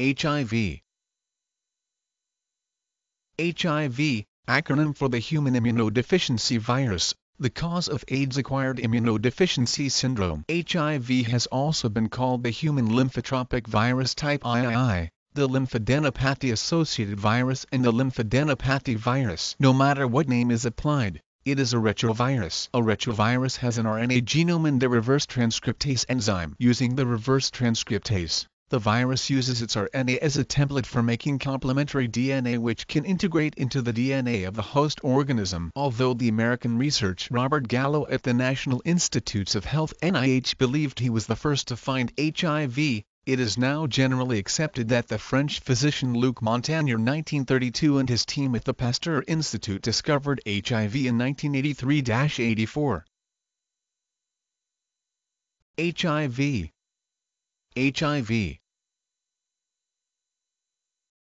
HIV HIV, acronym for the Human Immunodeficiency Virus, the cause of AIDS-acquired immunodeficiency syndrome. HIV has also been called the human lymphotropic virus type III, the lymphadenopathy-associated virus and the lymphadenopathy virus. No matter what name is applied, it is a retrovirus. A retrovirus has an RNA genome and a reverse transcriptase enzyme. Using the reverse transcriptase, the virus uses its RNA as a template for making complementary DNA which can integrate into the DNA of the host organism. Although the American research Robert Gallo at the National Institutes of Health NIH believed he was the first to find HIV, it is now generally accepted that the French physician Luc Montagnier 1932 and his team at the Pasteur Institute discovered HIV in 1983-84. HIV HIV